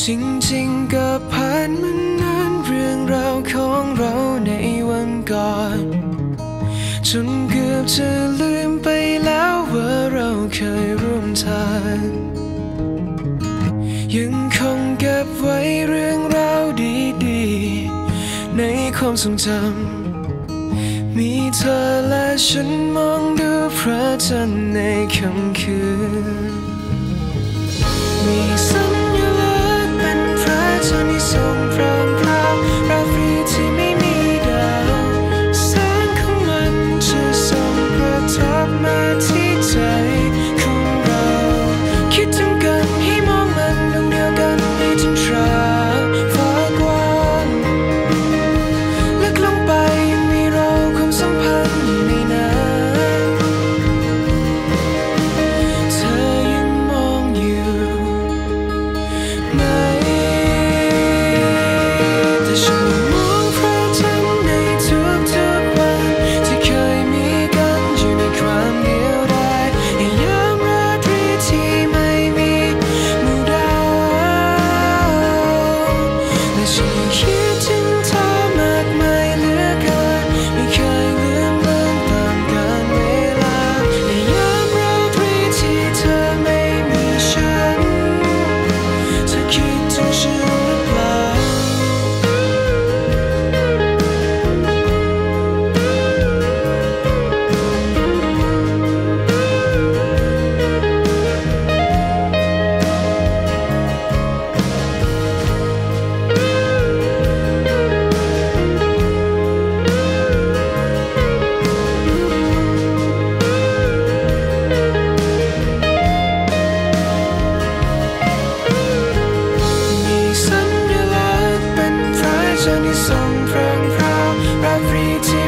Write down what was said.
จริงๆก็ผ่านมานานเรื่องราวของเราในวันก่อนจนเกือบจะลืมไปแล้วว่าเราเคยร่วมทางยังคงเก็บไว้เรื่องราวดีๆ ในความทรงจำมีเธอและฉันมองดูพระจันทร์ในค่ำคืน some sprang fram, sprang